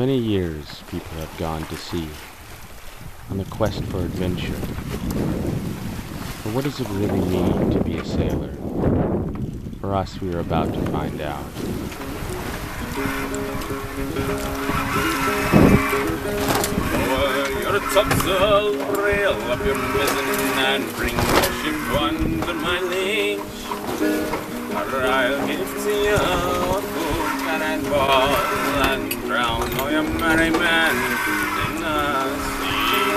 many years, people have gone to sea on the quest for adventure. But what does it really mean to be a sailor? For us, we are about to find out. Lower your topsail, rail up your mizzen, and bring the ship under my leash. I'll give to you a full cannonball and drown all oh, your merry men in the sea.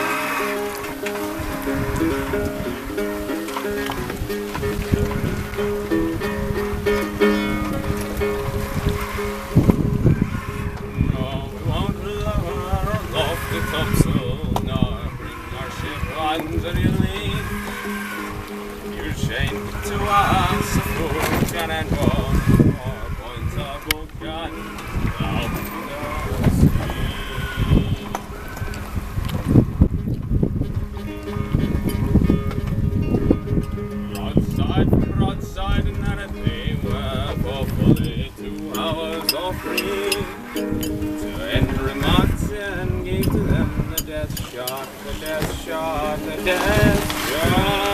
No, we won't lower off the topsail, nor bring our ship under your lee. You chain to us a full cannonball, or the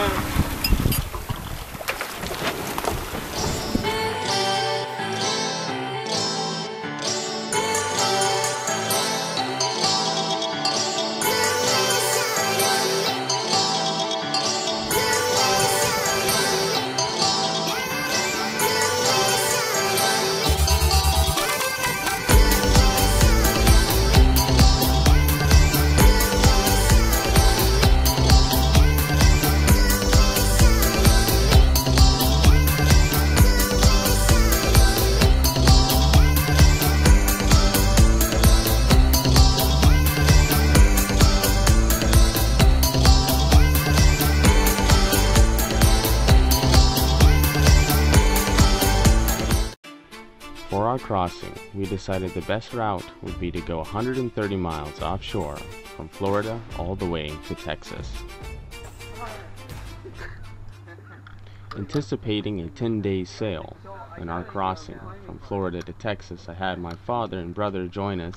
crossing, we decided the best route would be to go 130 miles offshore from Florida all the way to Texas. Anticipating a 10 day sail in our crossing from Florida to Texas, I had my father and brother join us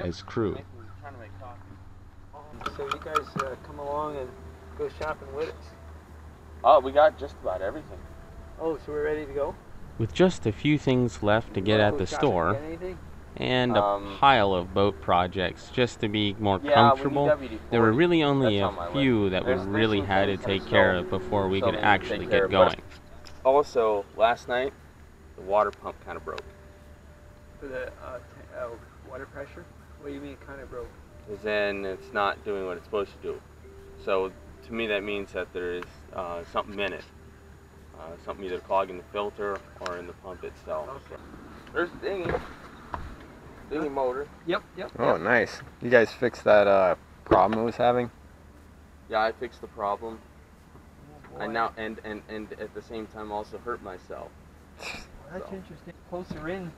as crew. So you guys uh, come along and go shopping with us. Oh, we got just about everything. Oh, so we're ready to go? With just a few things left to get at the store and a Um, pile of boat projects just to be more Yeah, comfortable. There were really only a few list. that we There's- there's really had to take care of before we could actually get care of, going. Also, last night, the water pump kind of broke. For the uh, t- uh, water pressure? What do you mean it kind of broke? As in, it's not doing what it's supposed to do. So, to me, that means that there is uh, something in it. Uh, something either clogging the filter or in the pump itself. Okay. There's the dinghy. Dinghy motor. Yep, yep. Oh, yep. nice. You guys fixed that uh, problem it was having? Yeah, I fixed the problem. Oh, I now and, and and at the same time also hurt myself. Well, that's so. interesting. Closer in,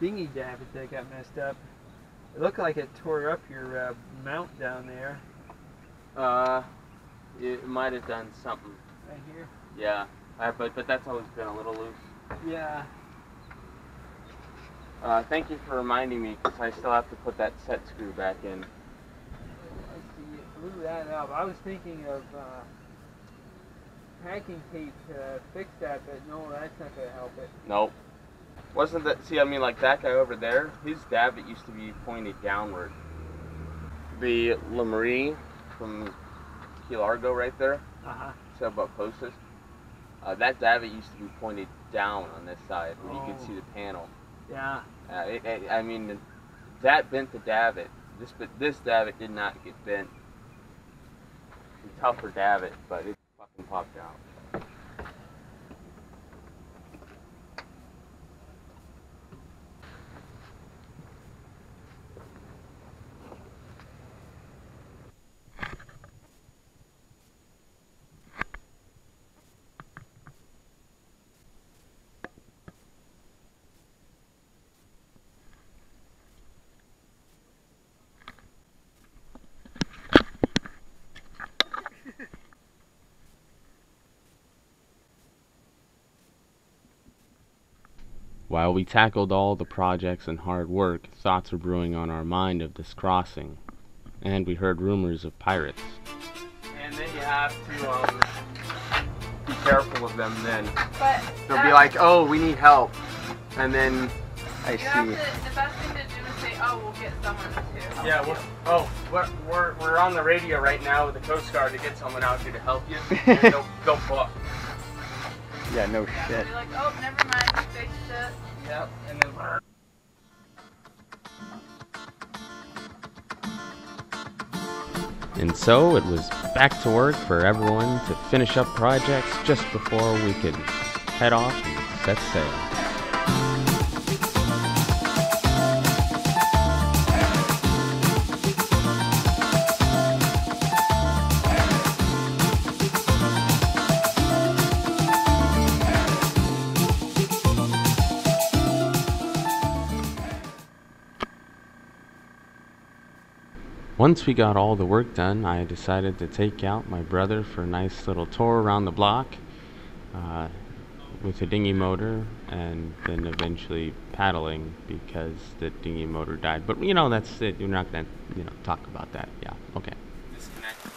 dinghy davit that got messed up. It looked like it tore up your uh, mount down there. Uh, it might have done something. Right here. Yeah, uh, but but that's always been a little loose. Yeah. Uh, thank you for reminding me because I still have to put that set screw back in. I see. It blew that up. I was thinking of uh, packing tape to fix that, but no, that's not going to help it. Nope. Wasn't that? See, I mean, like that guy over there, his davit used to be pointed downward. The Lamarie from Key Largo right there, Uh huh. sailboat closest. Uh, that davit used to be pointed down on this side where you Oh. could see the panel. Yeah. Uh, it, it, I mean, that bent the davit. This but this davit did not get bent. It's tougher davit, but it fucking popped out. While we tackled all the projects and hard work, thoughts were brewing on our mind of this crossing, and we heard rumors of pirates. And then you have to um, be careful of them. Then But they'll be like, "Oh, we need help," and then I you have see. to, the best thing to do is say, "Oh, we'll get someone to Yeah, we're, oh, we're, we're, we're on the radio right now with the Coast Guard to get someone out here to help you. And they'll, they'll book. Yeah, no Yeah, shit. Be like, "Oh, never mind, we fixed it." Yep, and then. And so it was back to work for everyone to finish up projects just before we could head off and set sail. Once we got all the work done, I decided to take out my brother for a nice little tour around the block uh, with a dinghy motor and then eventually paddling because the dinghy motor died. But you know, that's it. We're not going to, you know, talk about that. Yeah, okay.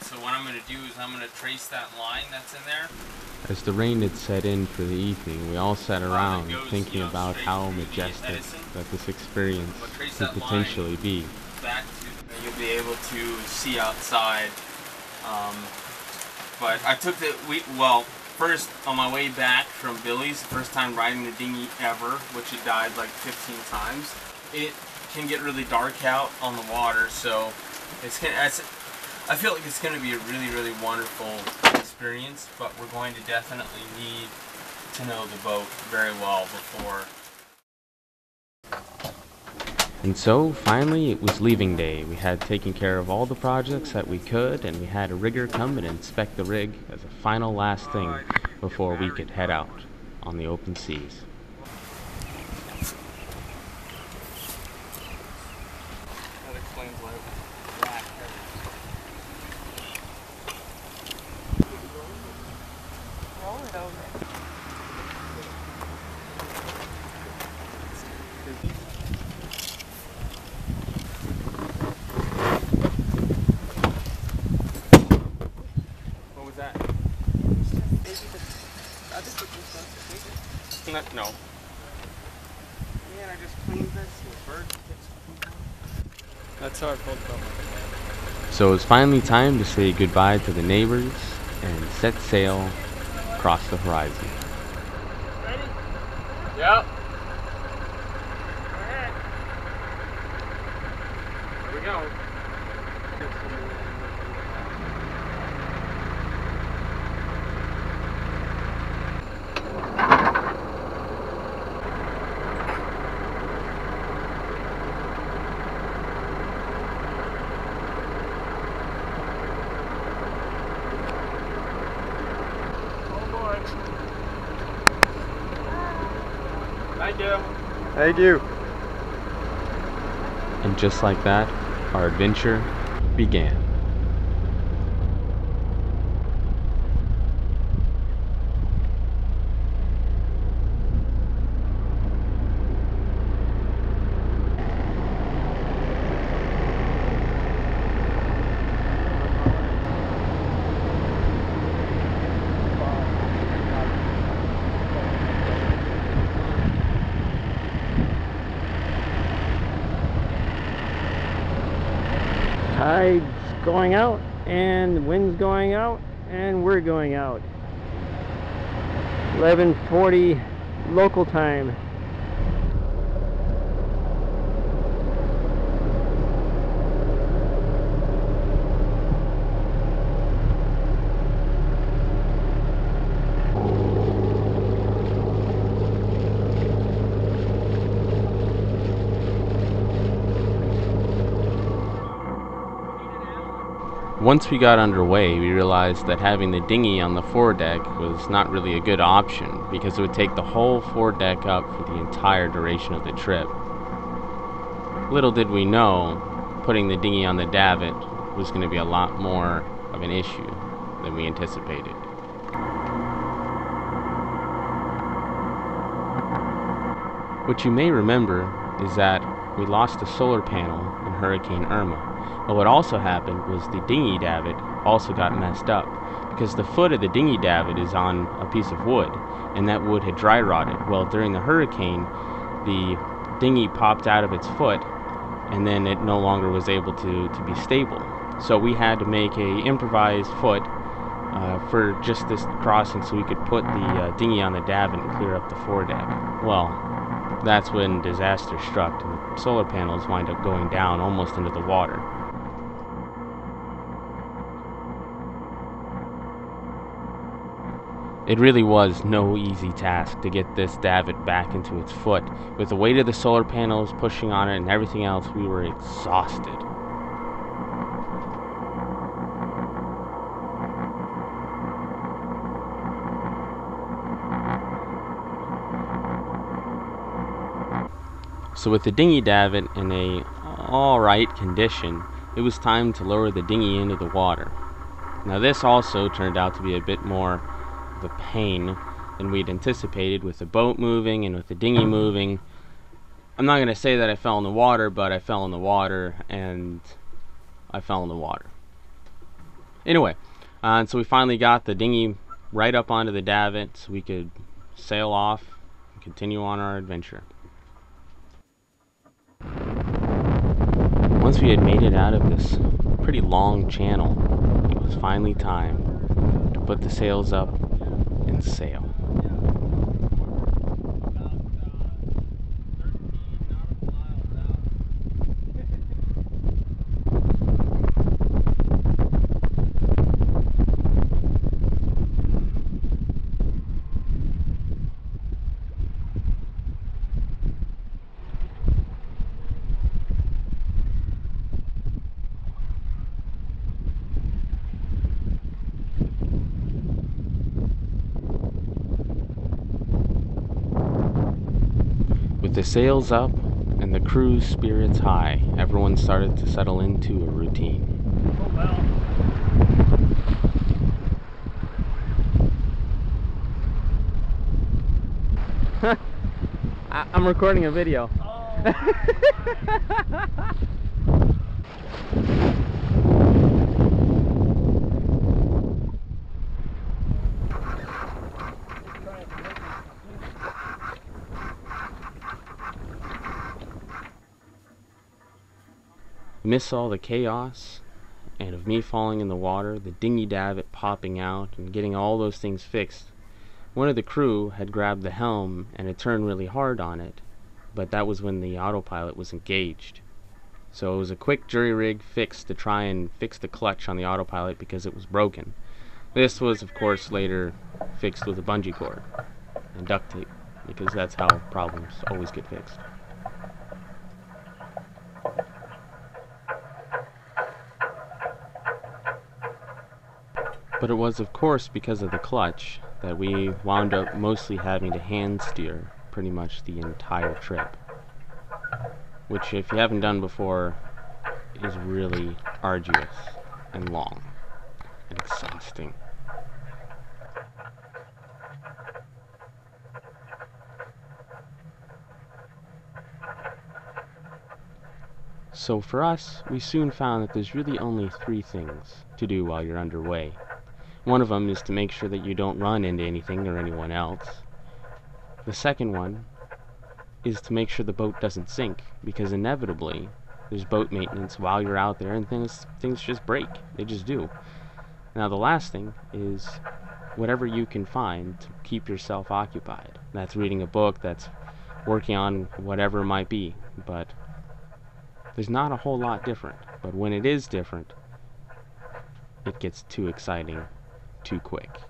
So what I'm gonna do is I'm gonna trace that line that's in there. As the rain had set in for the evening, we all sat around thinking about how majestic that this experience could that line. potentially be. You'll be able to see outside. Um, but I took the we well first on my way back from Billy's, first time riding the dinghy ever, which it died like 15 times. It can get really dark out on the water, so it's gonna. It's, I feel like it's gonna be a really really wonderful experience, but we're going to definitely need to know the boat very well before And so finally it was leaving day. We had taken care of all the projects that we could, and we had a rigger come and inspect the rig as a final last thing before we could head out on the open seas. That explains why it was black. Roll it over. What was that? No. no. Man, I just cleaned this. The bird gets That's how I felt So it's finally time to say goodbye to the neighbors and set sail across the horizon. Ready? Yep. Go ahead. Here we go. Oh boy. Thank you. Thank you. And just like that, our adventure began. tide's going out and the wind's going out and we're going out 11:40 local time Once we got underway, we realized that having the dinghy on the foredeck was not really a good option because it would take the whole foredeck up for the entire duration of the trip. Little did we know, putting the dinghy on the davit was going to be a lot more of an issue than we anticipated. What you may remember is that we lost the solar panel in Hurricane Irma. But what also happened was the dinghy davit also got messed up because the foot of the dinghy davit is on a piece of wood and that wood had dry rotted. Well, during the hurricane, the dinghy popped out of its foot and then it no longer was able to, to be stable. So we had to make a improvised foot uh, for just this crossing so we could put the uh, dinghy on the davit and clear up the foredeck. Well, that's when disaster struck and the solar panels wind up going down almost into the water. It really was no easy task to get this davit back into its foot. With the weight of the solar panels pushing on it and everything else, we were exhausted. So with the dinghy davit in a alright condition, it was time to lower the dinghy into the water. Now this also turned out to be a bit more of a pain than we'd anticipated with the boat moving and with the dinghy moving. I'm not going to say that I fell in the water, but I fell in the water and I fell in the water. Anyway, uh, and so we finally got the dinghy right up onto the davit so we could sail off and continue on our adventure. Once we had made it out of this pretty long channel, it was finally time to put the sails up and sail. With the sails up and the crew's spirits high, everyone started to settle into a routine. I- I'm recording a video. Oh. Miss all the chaos and of me falling in the water, the dinghy davit popping out, and getting all those things fixed. One of the crew had grabbed the helm and had turned really hard on it, but that was when the autopilot was engaged. So it was a quick jury rig fix to try and fix the clutch on the autopilot because it was broken. This was, of course, later fixed with a bungee cord and duct tape because that's how problems always get fixed. But it was, of course, because of the clutch that we wound up mostly having to hand steer pretty much the entire trip. Which, if you haven't done before, is really arduous and long and exhausting. So for us, we soon found that there's really only three things to do while you're underway. One of them is to make sure that you don't run into anything or anyone else. The second one is to make sure the boat doesn't sink, because inevitably there's boat maintenance while you're out there and things things just break. They just do. Now the last thing is whatever you can find to keep yourself occupied. That's reading a book, that's working on whatever it might be, but there's not a whole lot different. But when it is different, it gets too exciting too quick.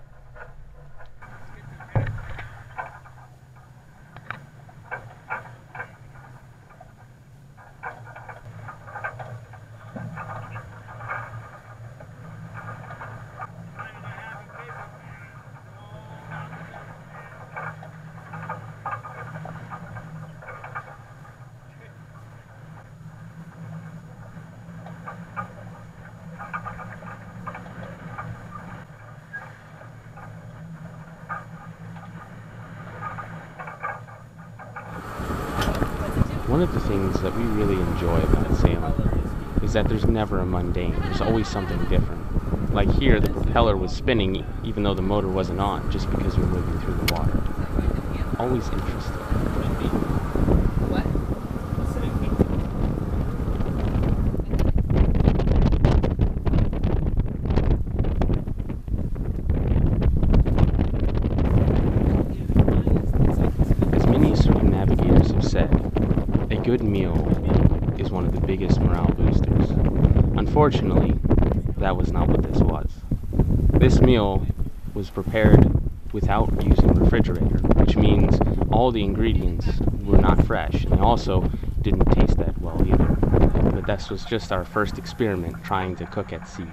That there's never a mundane. There's always something different. Like here, the propeller was spinning even though the motor wasn't on, just because we were moving through the water. Always interesting. As many circumnavigators have said, a good meal is one of the biggest morale boosters. Unfortunately, that was not what this was. This meal was prepared without using refrigerator, which means all the ingredients were not fresh and also didn't taste that well either. But this was just our first experiment trying to cook at sea.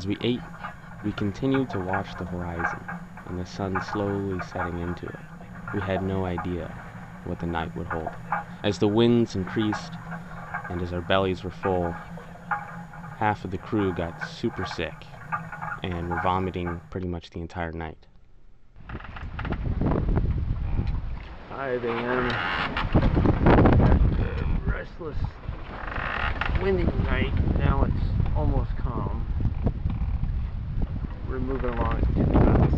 As we ate, we continued to watch the horizon and the sun slowly setting into it. We had no idea what the night would hold. As the winds increased and as our bellies were full, half of the crew got super sick and were vomiting pretty much the entire night. Hi, Van. After restless, windy night, now it's almost calm. We're moving along two knots.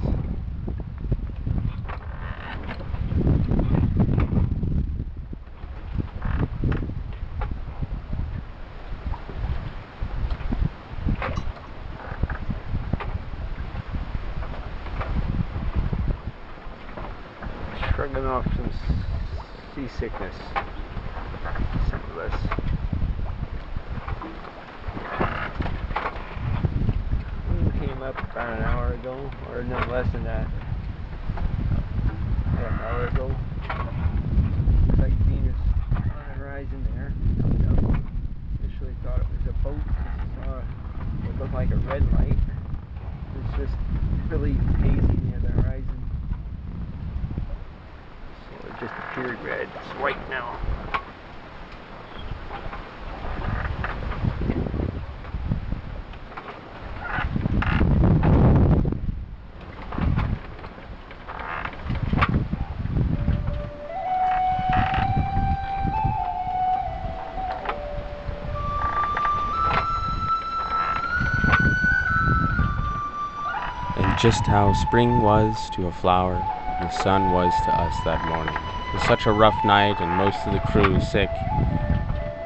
Shrugging off some seasickness. Some of us. Moon came up about an hour ago, or no less than that. About an hour ago. Looks like Venus on the horizon there. Initially thought it was a boat. 'cause I saw it looked like a red light. It's just really hazy near the horizon. So it just appeared red. It's white now. And just how spring was to a flower, the sun was to us that morning. It was such a rough night and most of the crew sick.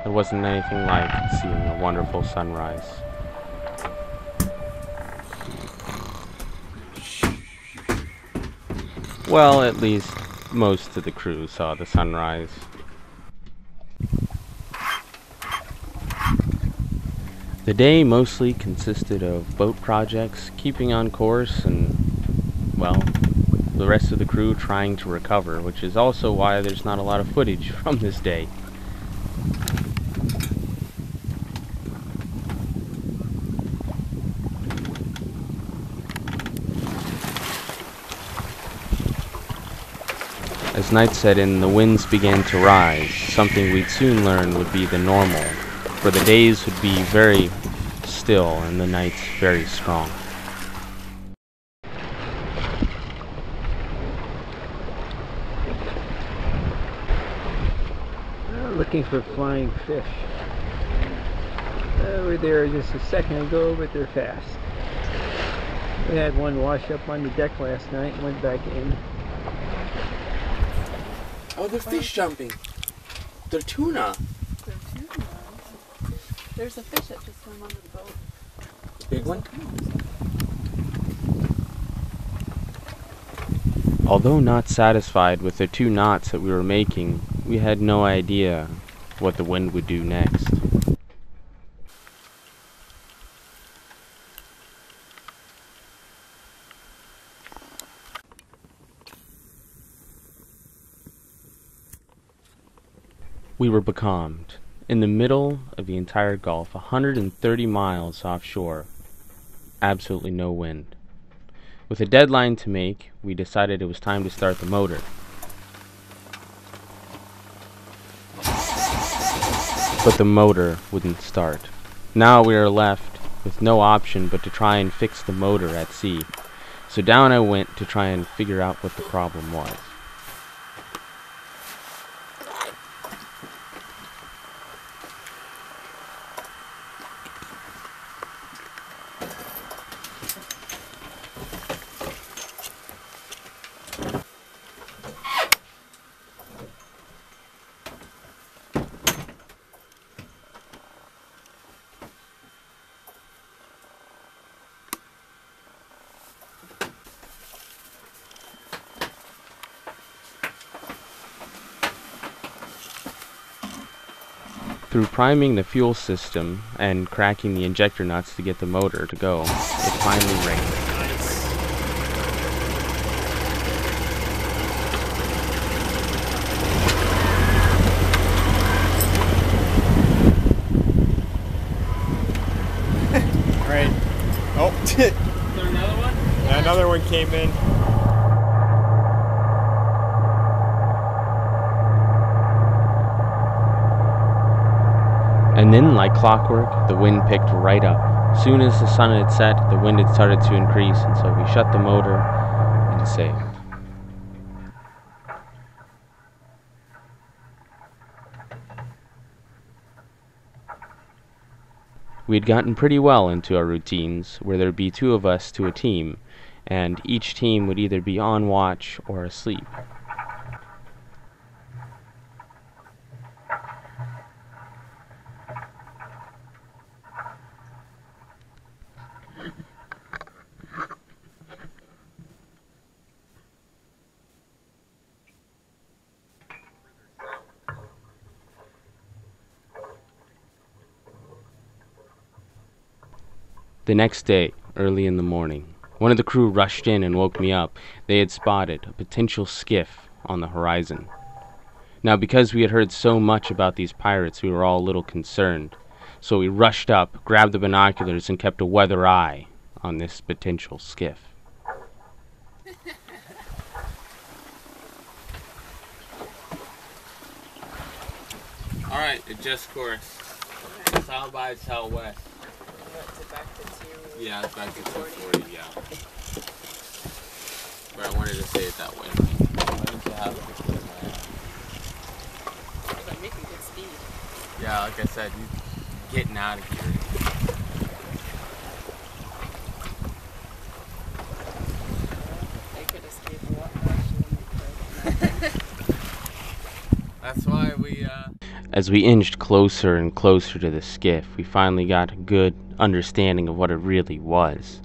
There wasn't anything like seeing a wonderful sunrise. Well, at least most of the crew saw the sunrise. The day mostly consisted of boat projects, keeping on course, and, well, the rest of the crew trying to recover, which is also why there's not a lot of footage from this day. As night set in, the winds began to rise, something we'd soon learn would be the normal, for the days would be very still and the nights very strong. Uh, looking for flying fish. They were there just a second ago, but they're fast. We had one wash up on the deck last night and went back in. Oh, they're fish jumping. They're tuna. There's two ones. There's a fish that just swam under the boat. Big one. Although not satisfied with the two knots that we were making, we had no idea what the wind would do next. We were becalmed, in the middle of the entire Gulf, 130 miles offshore. Absolutely no wind. With a deadline to make, we decided it was time to start the motor. but the motor wouldn't start. Now we are left with no option but to try and fix the motor at sea. So down I went to try and figure out what the problem was. Through priming the fuel system and cracking the injector nuts to get the motor to go, it finally rained. Right. Oh, Is there another one? another one came in. And then, like clockwork, the wind picked right up. Soon as the sun had set, the wind had started to increase, and so we shut the motor and sailed. We had gotten pretty well into our routines, where there'd be two of us to a team, and each team would either be on watch or asleep. The next day, early in the morning, one of the crew rushed in and woke me up. They had spotted a potential skiff on the horizon. Now, because we had heard so much about these pirates, we were all a little concerned. So we rushed up, grabbed the binoculars, and kept a weather eye on this potential skiff. Alright, adjust course. South by southwest. Yeah, it's back to 240, yeah. But I wanted to say it that way. Why you have it in my hand? Like making good speed. Yeah, like I said, you're getting out of here. They could escape a lot faster than we could. That's why we, uh, As we inched closer and closer to the skiff, we finally got a good understanding of what it really was.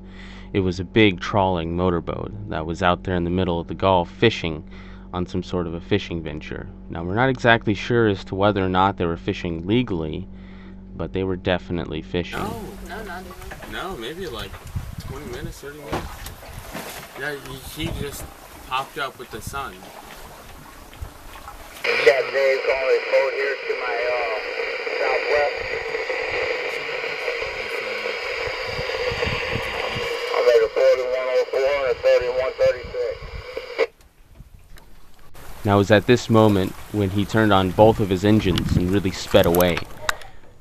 It was a big trawling motorboat that was out there in the middle of the Gulf fishing on some sort of a fishing venture. Now, we're not exactly sure as to whether or not they were fishing legally, but they were definitely fishing. no, No, even. no, maybe like 20 minutes, 30 minutes. Yeah, he, he just popped up with the sun. Cat Dave calling a boat here to my uh, southwest. I'm at a 4104 and a 3136. Now, it was at this moment when he turned on both of his engines and really sped away.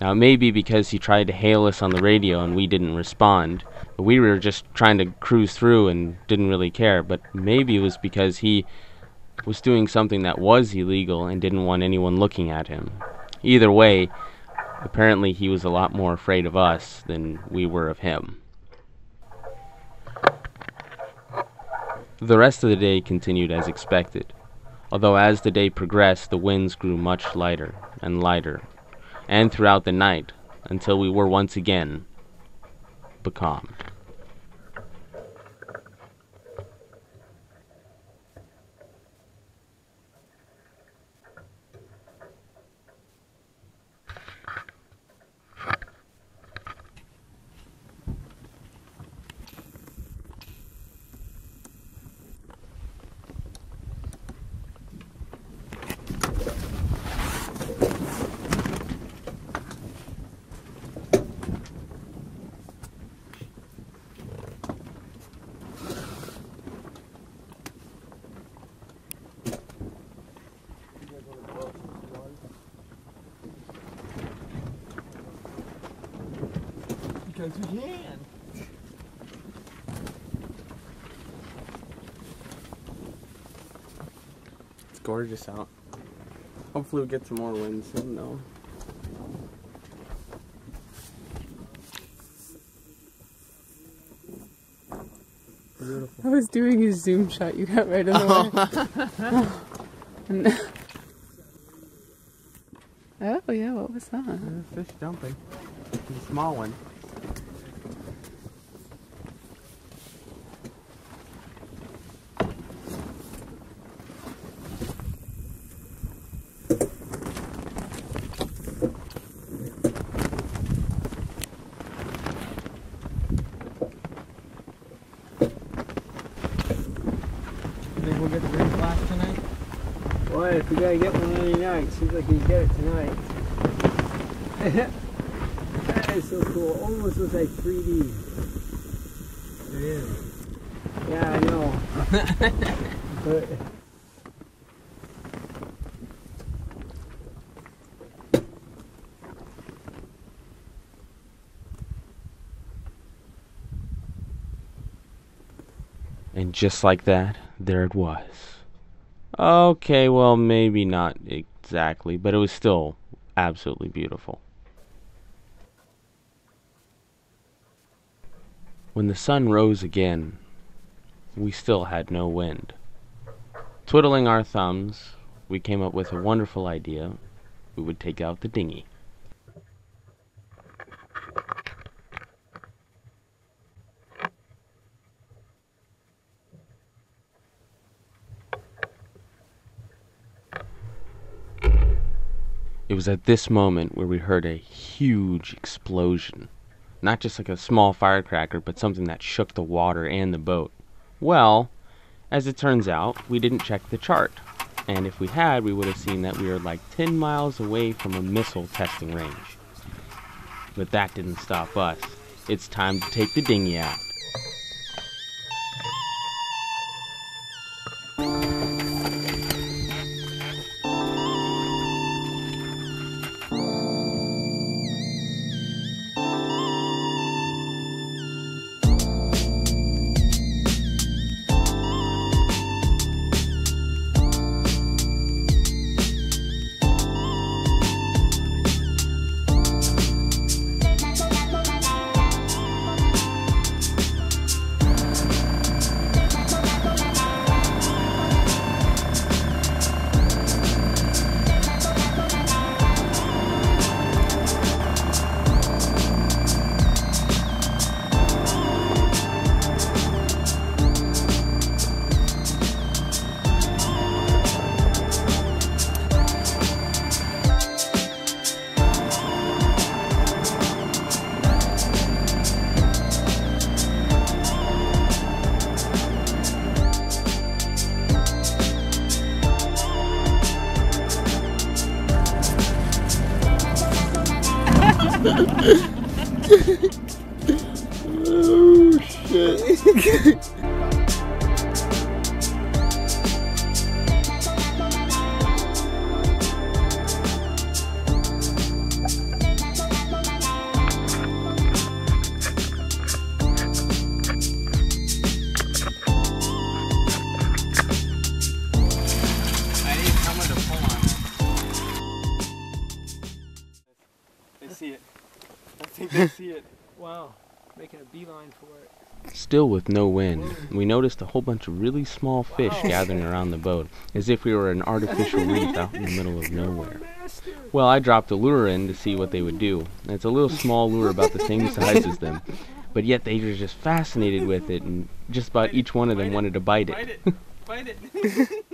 Now, it may be because he tried to hail us on the radio and we didn't respond, but we were just trying to cruise through and didn't really care. But maybe it was because he was doing something that was illegal and didn't want anyone looking at him. Either way, apparently he was a lot more afraid of us than we were of him. The rest of the day continued as expected although as the day progressed the winds grew much lighter and lighter, and throughout the night until we were once again becalmed. Gorgeous out. Hopefully we get some more wind soon though. I was doing a zoom shot. You got right in the way. Oh yeah, what was that? A fish jumping. It's a small one. You think we'll get the green flash tonight? We gotta get one any night, seems like we can get it tonight. that is so cool. Almost looks like 3D. It is. Yeah, I know. but And just like that, there it was. Okay, well, maybe not exactly, but it was still absolutely beautiful. When the sun rose again, we still had no wind. Twiddling our thumbs, we came up with a wonderful idea. We would take out the dinghy. It was at this moment where we heard a huge explosion. Not just like a small firecracker, but something that shook the water and the boat. Well, as it turns out, we didn't check the chart. And if we had, we would have seen that we were like 10 miles away from a missile testing range. But that didn't stop us. It's time to take the dinghy out. Beeline for it. Still with no wind, we noticed a whole bunch of really small fish gathering around the boat, as if we were an artificial reef out in the middle of nowhere. Well, I dropped a lure in to see what they would do. It's a little small lure about the same size as them, but yet they were just fascinated with it, and just about each one of them wanted to bite Bite it. it. Bite it.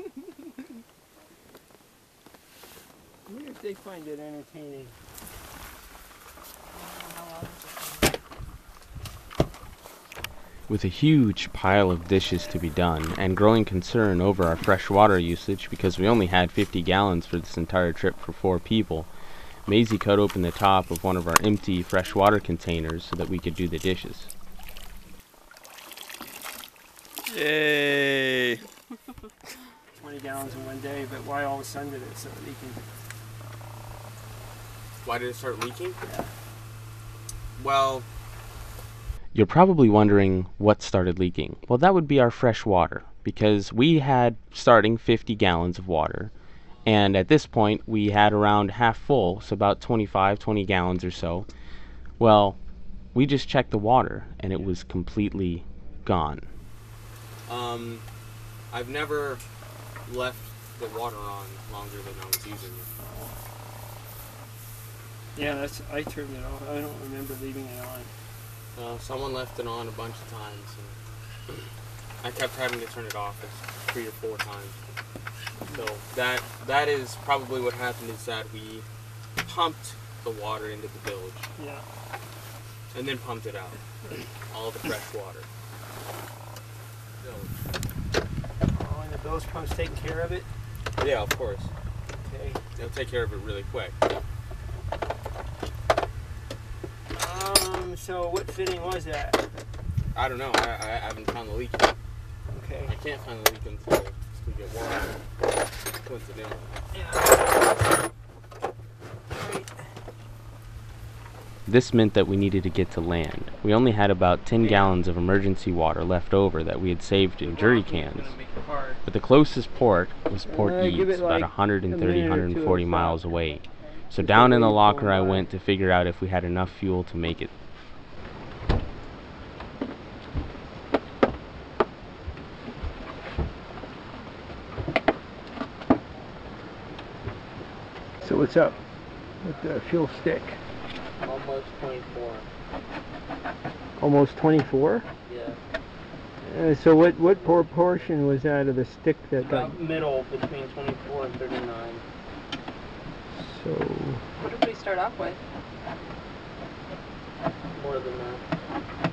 I wonder if they find it entertaining. With a huge pile of dishes to be done, and growing concern over our fresh water usage because we only had 50 gallons for this entire trip for four people, Maisie cut open the top of one of our empty fresh water containers so that we could do the dishes. Yay! 20 gallons in one day, but why all of a sudden did it start leaking? Why did it start leaking? Well, You're probably wondering what started leaking. Well, that would be our fresh water because we had starting 50 gallons of water. And at this point, we had around half full, so about 25, 20 gallons or so. Well, we just checked the water and it was completely gone. Um, I've never left the water on longer than I was using it. Yeah, that's. I turned it off. I don't remember leaving it on. Uh, someone left it on a bunch of times, and I kept having to turn it off three or four times. So that that is probably what happened is that we pumped the water into the bilge Yeah. and then pumped it out, all the fresh water. Oh, and the bilge pump's taking care of it. Yeah, of course. Okay. They'll take care of it really quick. So what fitting was that? I don't know. I, I haven't found the leak yet. Okay. I can't find the leak until we get water. Coincidentally. Yeah. Right. This meant that we needed to get to land. We only had about 10 gallons of emergency water left over that we had saved in jerry cans. But the closest port was Port Uh, Eads, it about like 130, a minute or two 140 miles away. So down in the locker I went to figure out if we had enough fuel to make it. So what's up with the fuel stick? Almost 24. Almost 24. Yeah. Uh, so what what proportion was out of the stick that got? Middle between 24 and 39. So What did we start off with? More than that.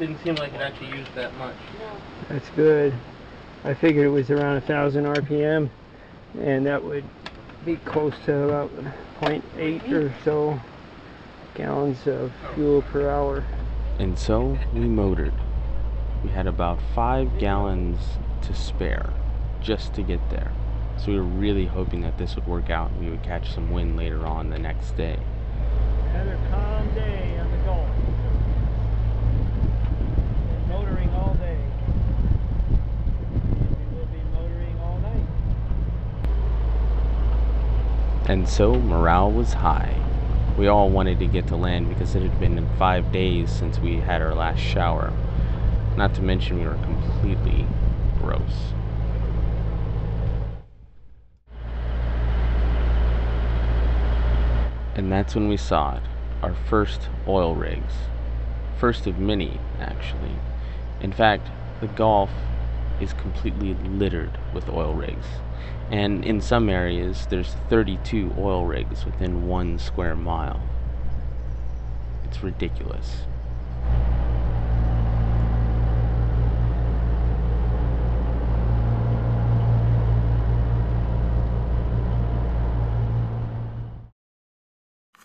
Didn't seem like it actually used that much. No. that's good. I figured it was around a thousand RPM, and that would be close to about 0.8 or so gallons of fuel per hour. And so we motored. We had about 5 gallons to spare just to get there. So we were really hoping that this would work out and we would catch some wind later on the next day. Another calm day on the Gulf. We're motoring all day. We will be motoring all night. And so morale was high. We all wanted to get to land because it had been five days since we had our last shower. Not to mention we were completely gross. And that's when we saw it. Our first oil rigs. First of many, actually. In fact, the Gulf is completely littered with oil rigs. And in some areas, there's 32 oil rigs within one square mile. It's ridiculous.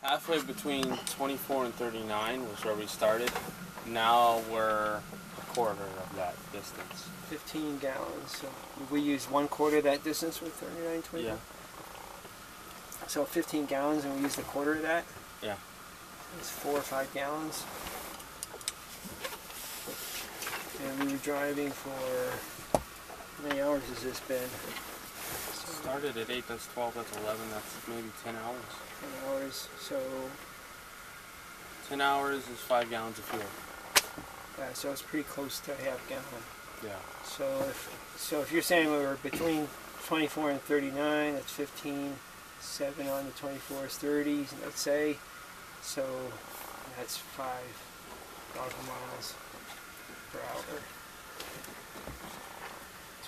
Halfway between 24 and 39 was where we started. Now we're quarter of that distance. 15 gallons. So we use one quarter that distance with 3920. Yeah. So 15 gallons, and we use a quarter of that. Yeah. It's four or five gallons. And we were driving for how many hours has this been? Started at 8, that's 12, that's 11, that's maybe 10 hours. 10 hours. So 10 hours is 5 gallons of fuel. Yeah, so it's pretty close to a half gallon. Yeah. So if so, if you're saying we were between 24 and 39, that's 15. Seven on the 24 is 30. Let's say. So that's five nautical miles per hour.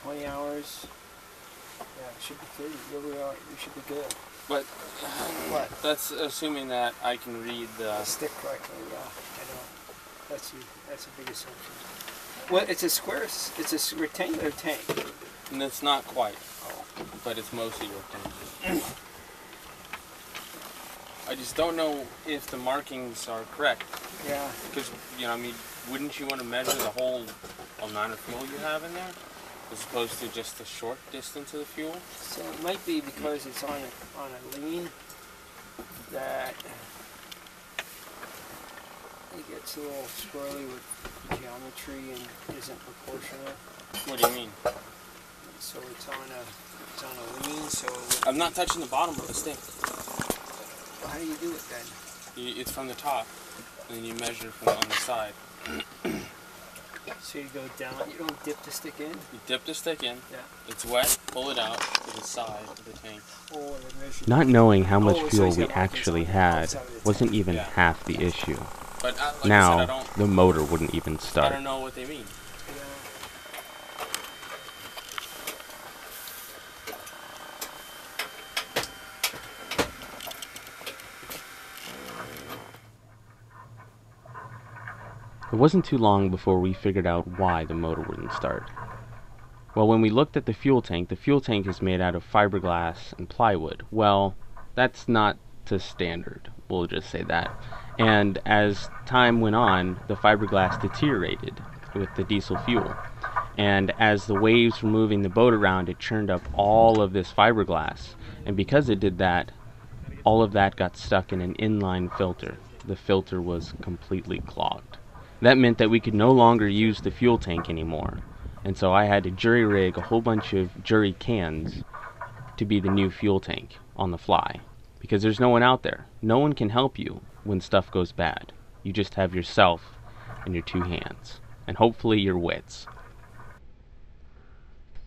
20 hours. Yeah, it should be good. Yeah, we are. We should be good. But What? that's assuming that I can read the. Uh, stick correctly. Yeah. That's a, that's a big assumption. Well, it's a square. It's a rectangular tank. And it's not quite, but it's mostly rectangular. I just don't know if the markings are correct. Yeah. Because, you know, I mean, wouldn't you want to measure the whole amount of fuel you have in there? As opposed to just the short distance of the fuel? So it might be because it's on a, on a lean that it gets a little squirrely with geometry and isn't proportional. What do you mean? So it's on a it's on a lean. So I'm not touching the bottom of the stick. would- how do you do it then? You, it's from the top, and then you measure from on the side. So you go down. You don't dip the stick in. You dip the stick in. Yeah. It's wet. Pull it out to the side of the tank. Oh, and measure. Not knowing how much Oh, fuel he's we actually had outside of the wasn't even Yeah. half the issue. But I, like I said, I Now, don't. the motor wouldn't even start. I don't know what they mean. It wasn't too long before we figured out why the motor wouldn't start. Well, when we looked at the fuel tank, the fuel tank is made out of fiberglass and plywood. Well, that's not to standard. We'll just say that. And as time went on, the fiberglass deteriorated with the diesel fuel. And as the waves were moving the boat around, it churned up all of this fiberglass. And because it did that, all of that got stuck in an inline filter. The filter was completely clogged. That meant that we could no longer use the fuel tank anymore. And so I had to jury rig a whole bunch of jerry cans to be the new fuel tank on the fly. Because there's no one out there. No one can help you when stuff goes bad. You just have yourself and your two hands. And hopefully your wits.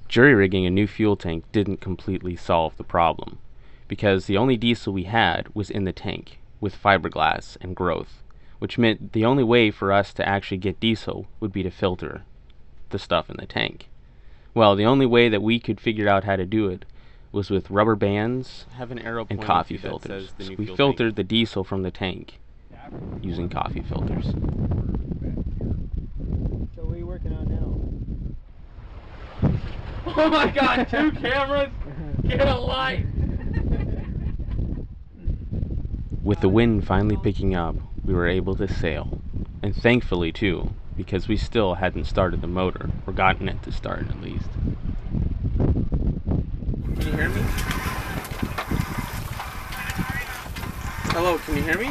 Jury rigging a new fuel tank didn't completely solve the problem. Because the only diesel we had was in the tank, with fiberglass and growth which meant the only way for us to actually get diesel would be to filter the stuff in the tank. Well, the only way that we could figure out how to do it was with rubber bands Have an arrow and coffee filters. the So we fuel filtered tank. the diesel from the tank using coffee filters. So what are you working on now? Oh my god, two cameras? Get a light! With the wind finally picking up, we were able to sail. And thankfully, too, because we still hadn't started the motor, or gotten it to start at least. Hear me? Hello, can you hear me?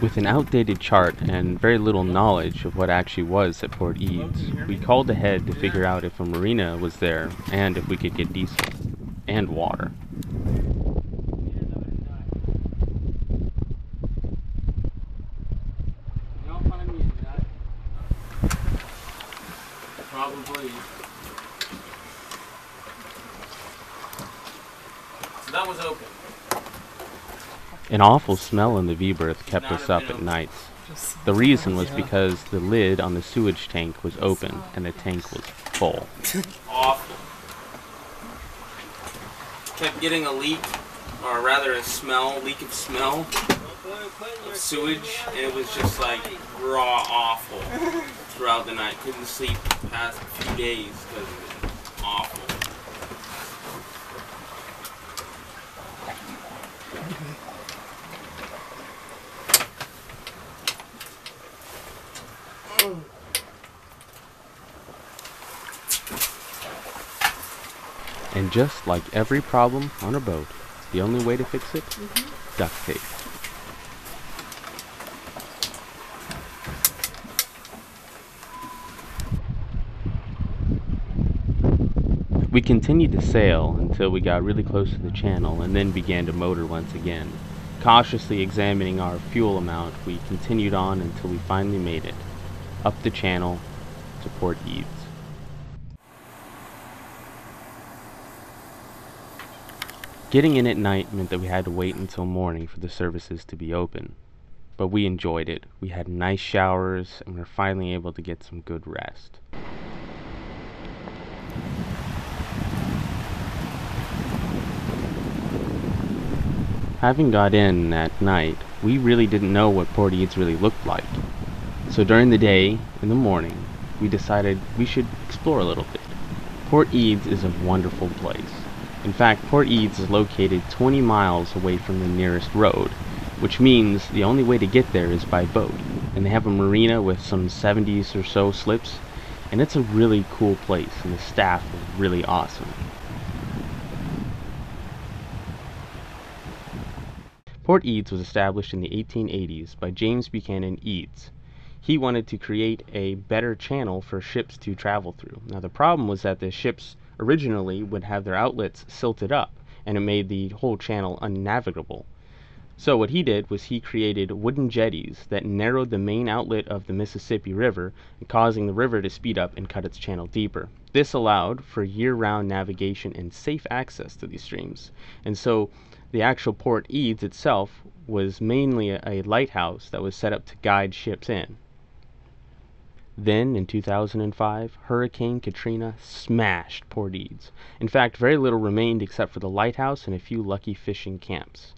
With an outdated chart and very little knowledge of what actually was at Port Eads, we called ahead to figure out if a marina was there and if we could get diesel and water. Y'all find me a nut? Probably. So that was open. An awful smell in the V-berth kept us up at nights. The reason was because the lid on the sewage tank was open and the tank was full. Awful. Kept getting a leak, or rather a smell, leak of smell of sewage, and it was just like raw awful throughout the night. Couldn't sleep past a few days because of it. Awful. And just like every problem on a boat, the only way to fix it? Mm-hmm. Duct tape. We continued to sail until we got really close to the channel and then began to motor once again. Cautiously examining our fuel amount, we continued on until we finally made it up the channel to Port Eads. Getting in at night meant that we had to wait until morning for the services to be open. But we enjoyed it. We had nice showers and we were finally able to get some good rest. Having got in at night, we really didn't know what Port Eads really looked like. So during the day, in the morning, we decided we should explore a little bit. Port Eads is a wonderful place. In fact, Port Eads is located 20 miles away from the nearest road, which means the only way to get there is by boat. And they have a marina with some 70s or so slips, and it's a really cool place, and the staff is really awesome. Port Eads was established in the 1880s by James Buchanan Eads. he wanted to create a better channel for ships to travel through. Now, the problem was that the ships originally would have their outlets silted up, and it made the whole channel unnavigable. So, what he did was he created wooden jetties that narrowed the main outlet of the Mississippi River, causing the river to speed up and cut its channel deeper. This allowed for year round navigation and safe access to these streams. And so, the actual Port Eads itself was mainly a, a lighthouse that was set up to guide ships in. Then, in 2005, Hurricane Katrina smashed Port Eads. In fact, very little remained except for the lighthouse and a few lucky fishing camps.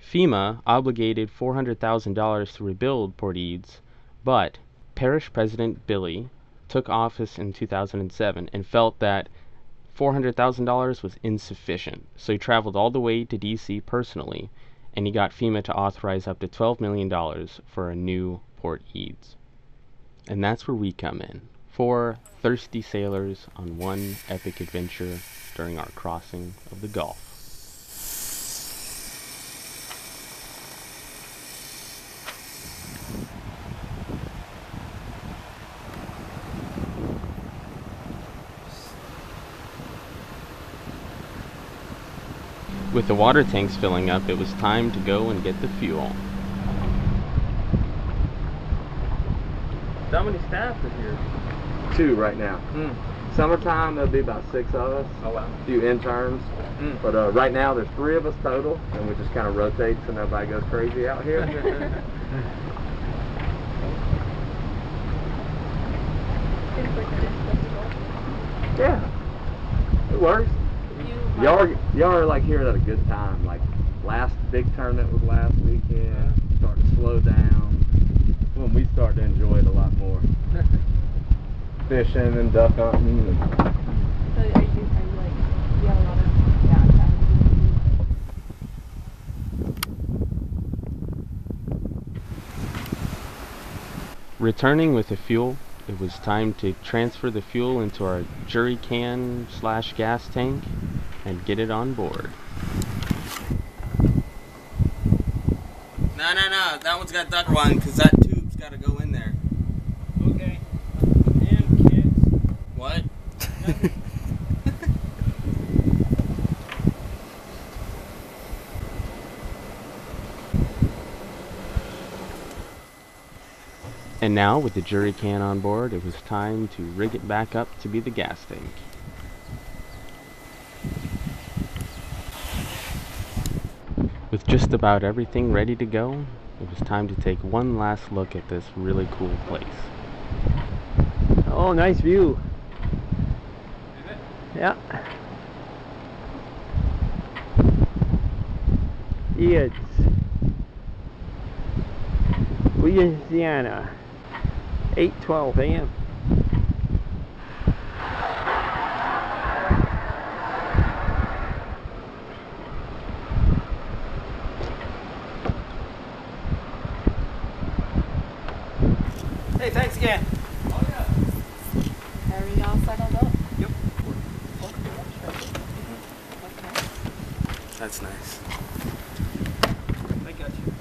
FEMA obligated $400,000 to rebuild Port Eads, but Parish President Billy took office in 2007 and felt that $400,000 was insufficient. So he traveled all the way to DC personally and he got FEMA to authorize up to $12 million for a new Port Eads. And that's where we come in. Four thirsty sailors on one epic adventure during our crossing of the Gulf. With the water tanks filling up, it was time to go and get the fuel. Many staff are here? two right now. Hmm. Summertime, there'll be about six of us, Oh wow. a few interns. Mm. But uh, right now, there's three of us total, and we just kind of rotate so nobody goes crazy out here. yeah, it works. Y'all are, y'all are like here at a good time. Like last big tournament was last weekend. Starting to slow down. When we start to enjoy it a lot more. Fishing and duck hunting. And, So are you, are you like, you have a lot of downtime? Returning with the fuel, it was time to transfer the fuel into our jerry can slash gas tank and get it on board. No, no, no. That one's got duck one because that tube's got to go in there. Okay. And kids. What? And now, with the jerry can on board, it was time to rig it back up to be the gas tank. With just about everything ready to go, it was time to take one last look at this really cool place. Oh, nice view. Yeah. It's Louisiana, 8:12 a.m. Hey, thanks again. Are we all settled up? Yep. Okay. That's nice. I got you.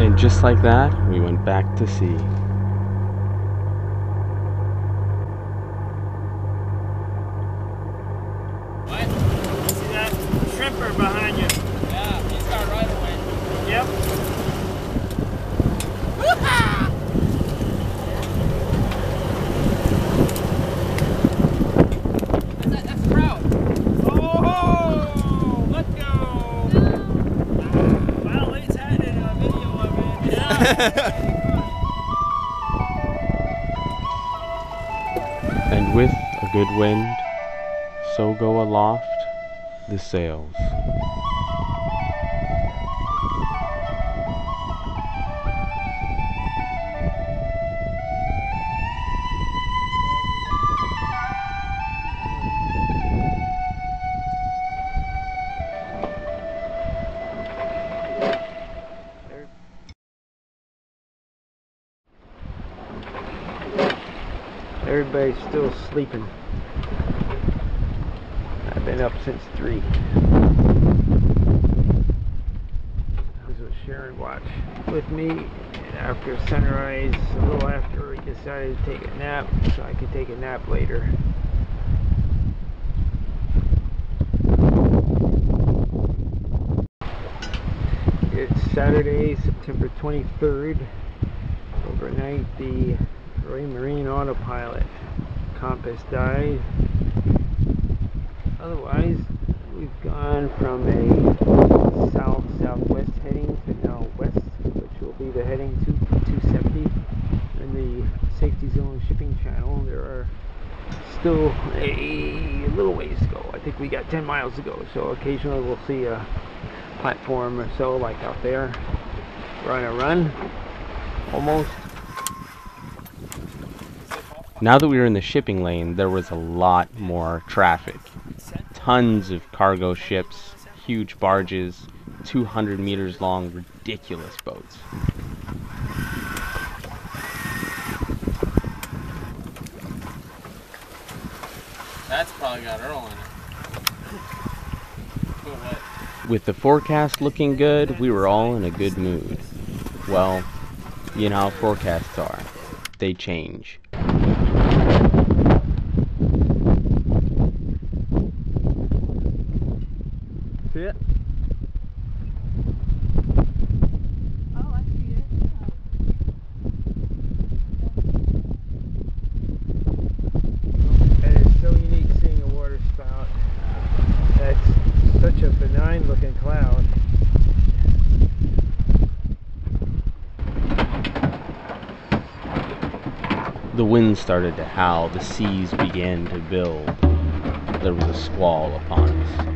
And just like that, we went back to sea. The sails. Everybody's still sleeping. Been up since 3. I was Sharon Watch with me, after sunrise, a little after, we decided to take a nap so I could take a nap later. It's Saturday, September 23rd. Overnight, the Raymarine Autopilot compass died. Otherwise, we've gone from a south southwest heading to now west, which will be the heading to 270 in the safety zone shipping channel. There are still a little ways to go. I think we got 10 miles to go, so occasionally we'll see a platform or so, like out there. We're on a run, almost. Now that we were in the shipping lane, there was a lot more traffic. Tons of cargo ships, huge barges, 200 meters long, ridiculous boats. That's probably got Earl in it. With the forecast looking good, we were all in a good mood. Well, you know how forecasts are. They change. See it? Oh, I see it. And it's so unique seeing a water spout. That's such a benign looking cloud. The wind started to howl, the seas began to build. There was a squall upon us.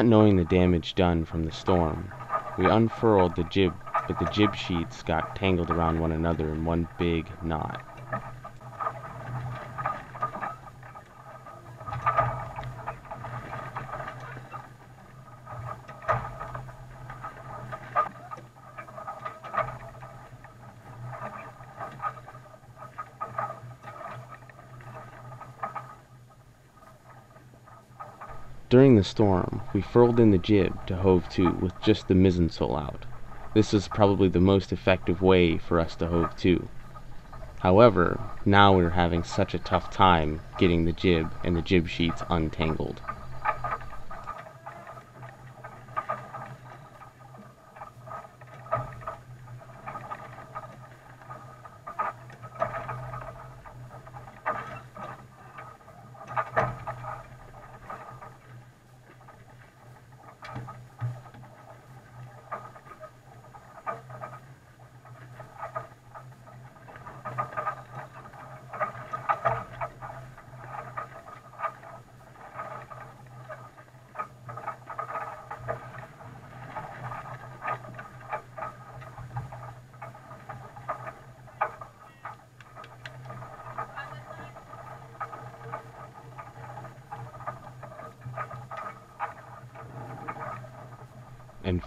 Not knowing the damage done from the storm, we unfurled the jib, but the jib sheets got tangled around one another in one big knot. During the storm, we furled in the jib to hove to with just the mizzensail out. This is probably the most effective way for us to hove to. However, now we're having such a tough time getting the jib and the jib sheets untangled.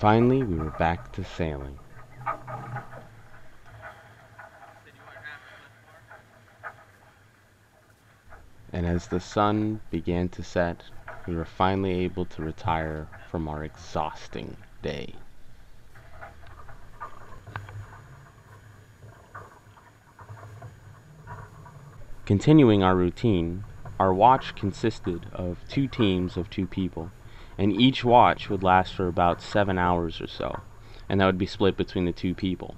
Finally, we were back to sailing. And as the sun began to set, we were finally able to retire from our exhausting day. Continuing our routine, our watch consisted of two teams of two people, and each watch would last for about seven hours or so, and that would be split between the two people.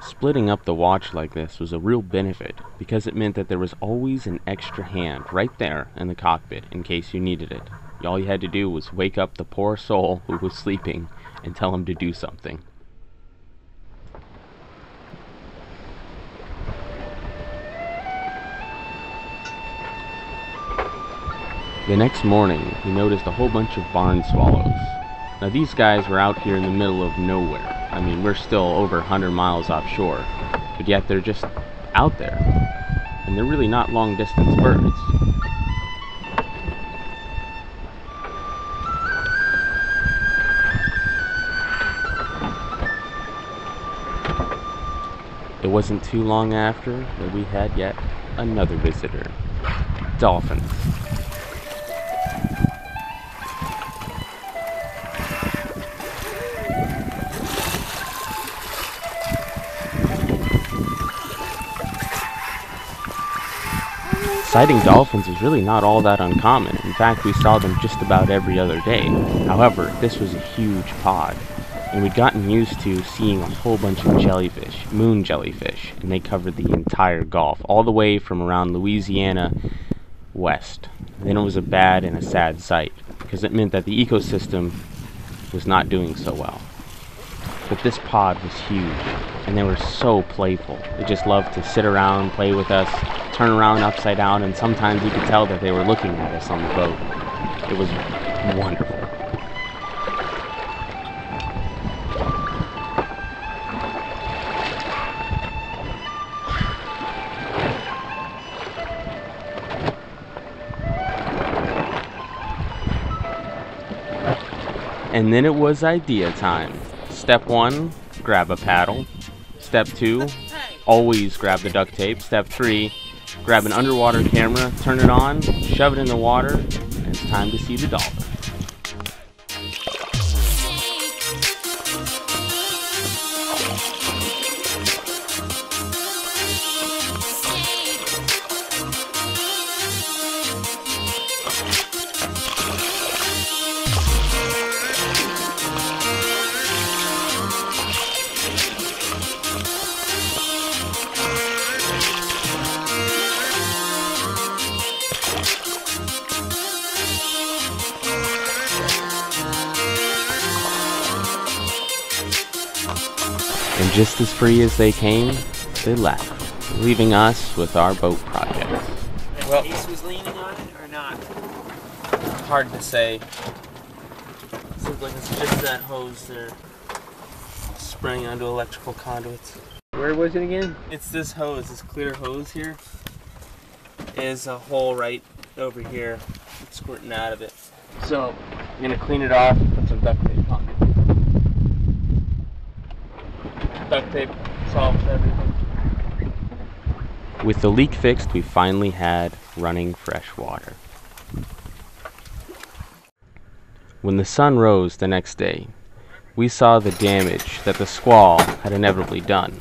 Splitting up the watch like this was a real benefit because it meant that there was always an extra hand right there in the cockpit in case you needed it. All you had to do was wake up the poor soul who was sleeping and tell him to do something. The next morning, we noticed a whole bunch of barn swallows. Now these guys were out here in the middle of nowhere. I mean, we're still over 100 miles offshore, but yet they're just out there. And they're really not long distance birds. It wasn't too long after that we had yet another visitor. Dolphins. Sighting dolphins is really not all that uncommon. In fact, we saw them just about every other day. However, this was a huge pod, and we'd gotten used to seeing a whole bunch of jellyfish, moon jellyfish, and they covered the entire Gulf, all the way from around Louisiana west. And then it was a bad and a sad sight, because it meant that the ecosystem was not doing so well. But this pod was huge, and they were so playful. They just loved to sit around, play with us, turn around upside down, and sometimes you could tell that they were looking at us on the boat. It was wonderful. And then it was idea time. Step one, grab a paddle. Step two, always grab the duct tape. Step three, grab an underwater camera, turn it on, shove it in the water, and it's time to see the dolphin. Just as free as they came, they left, leaving us with our boat project. Well- Ace was leaning on it or not? Hard to say. Seems like it's just that hose there. Spraying onto electrical conduits. Where was it again? It's this hose, this clear hose here. Is a hole right over here. It's squirting out of it. So, I'm gonna clean it off, put some duct tape on it. Duct tape everything. With the leak fixed, we finally had running fresh water. When the sun rose the next day, we saw the damage that the squall had inevitably done.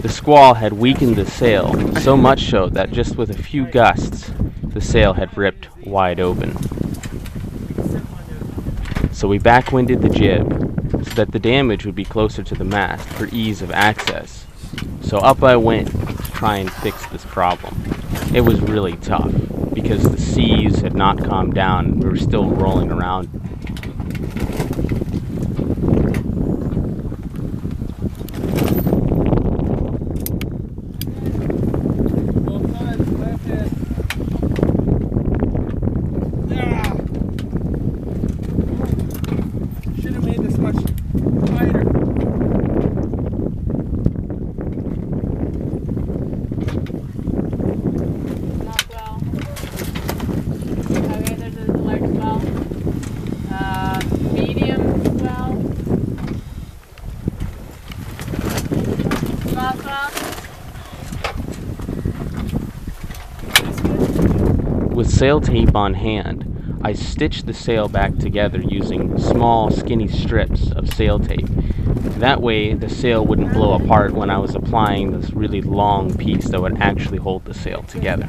The squall had weakened the sail so much so that just with a few gusts, the sail had ripped wide open. So we backwinded the jib that the damage would be closer to the mast for ease of access. So up I went to try and fix this problem. It was really tough because the seas had not calmed down we were still rolling around. Should have made this much tighter. Not well. Okay, there's a With sail tape on hand, I stitched the sail back together using small, skinny strips of sail tape. That way, the sail wouldn't blow apart when I was applying this really long piece that would actually hold the sail together.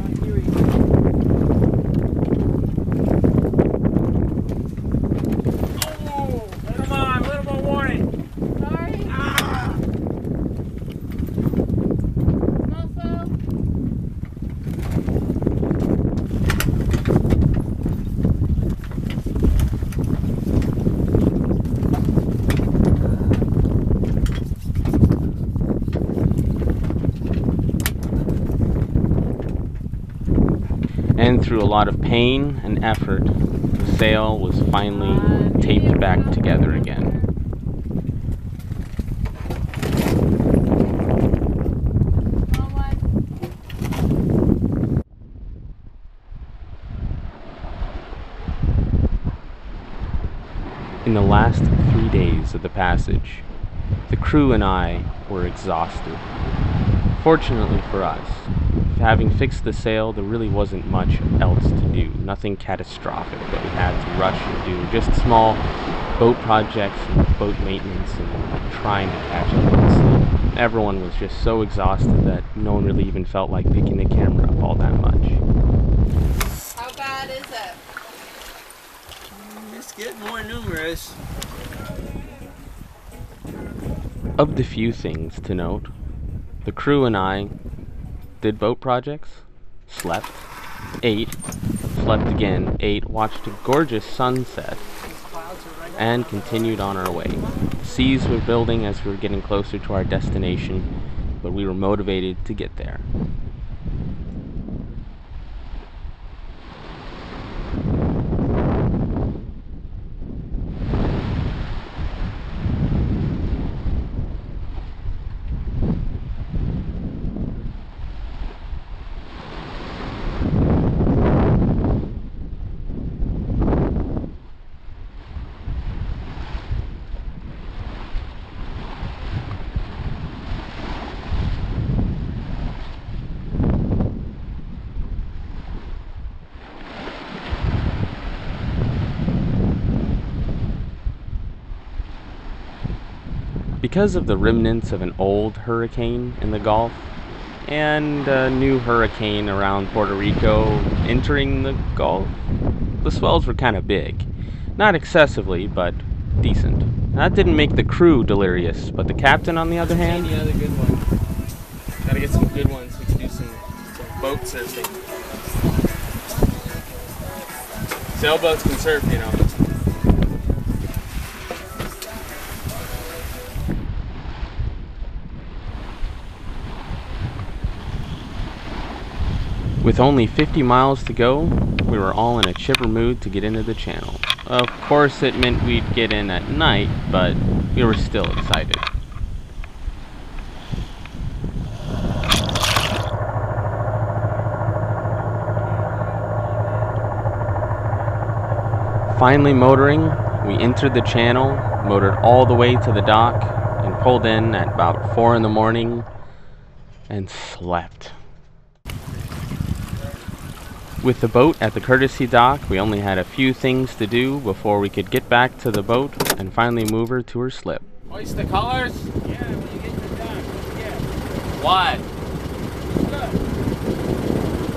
Oh, come on, a little more warning. Sorry. Ah! Also, And through a lot of pain and effort, the sail was finally taped back together again. In the last three days of the passage, the crew and I were exhausted. Fortunately for us, having fixed the sail, there really wasn't much else to do. Nothing catastrophic that we had to rush and do. Just small boat projects and boat maintenance and trying to catch up on sleep. Everyone was just so exhausted that no one really even felt like picking the camera up all that much. How bad is it? It's getting more numerous. Of the few things to note, the crew and I did boat projects, slept, ate, slept again, ate, watched a gorgeous sunset, and continued on our way. Seas were building as we were getting closer to our destination, but we were motivated to get there. Because of the remnants of an old hurricane in the Gulf and a new hurricane around Puerto Rico entering the Gulf, the swells were kind of big. Not excessively, but decent. That didn't make the crew delirious, but the captain, on the other hand, Any other good one? Gotta get some good ones. We can do some, some boat surfing. Sailboats can surf, you know. With only 50 miles to go, we were all in a chipper mood to get into the channel. Of course, it meant we'd get in at night, but we were still excited. Finally motoring, we entered the channel, motored all the way to the dock, and pulled in at about 4 in the morning and slept. With the boat at the courtesy dock, we only had a few things to do before we could get back to the boat and finally move her to her slip. Hoist the colors. Yeah, when you get to the dock, yeah. What?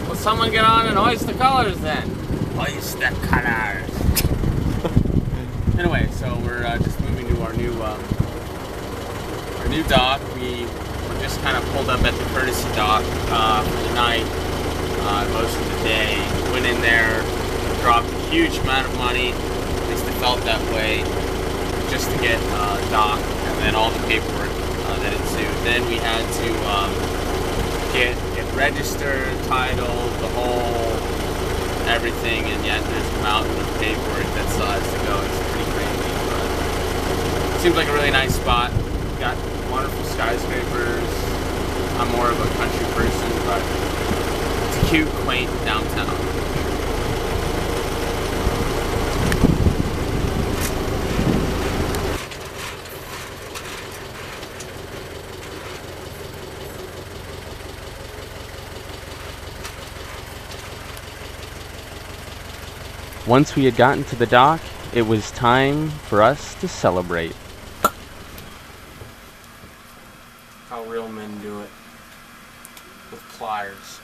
Will someone get on and hoist the colors then? Hoist the colors. anyway, so we're uh, just moving to our new um, our new dock. We were just kind of pulled up at the courtesy dock uh, for the night. Uh, most of the day. Went in there, dropped a huge amount of money. At least it felt that way, just to get uh, dock and then all the paperwork uh, that ensued. Then we had to um, get get registered, titled, the whole everything, and yet there's a mountain of paperwork that still has to go. It's pretty crazy, but seems like a really nice spot. Got wonderful skyscrapers. I'm more of a country person, but cute, quaint downtown. Once we had gotten to the dock, it was time for us to celebrate. How real men do it. With pliers.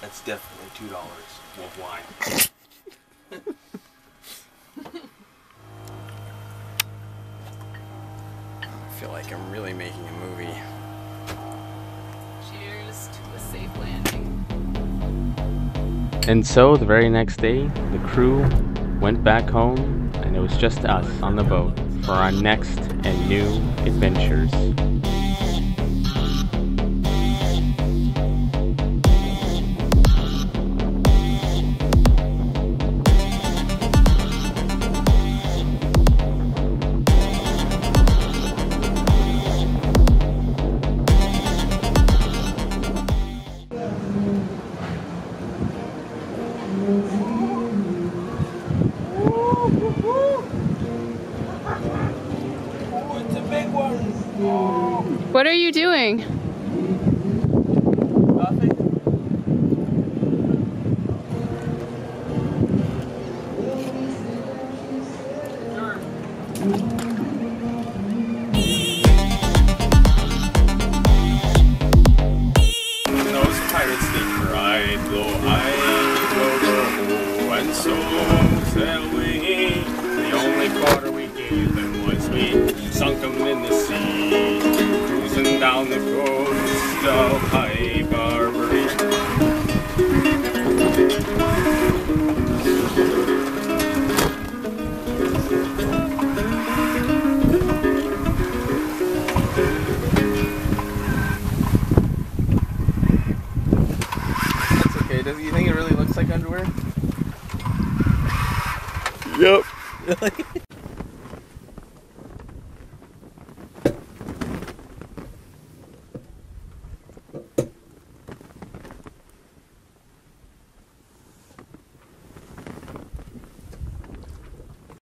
That's definitely two dollars of wine. I feel like I'm really making a movie. Landing. And so the very next day, the crew went back home, and it was just us on the boat for our next and new adventures.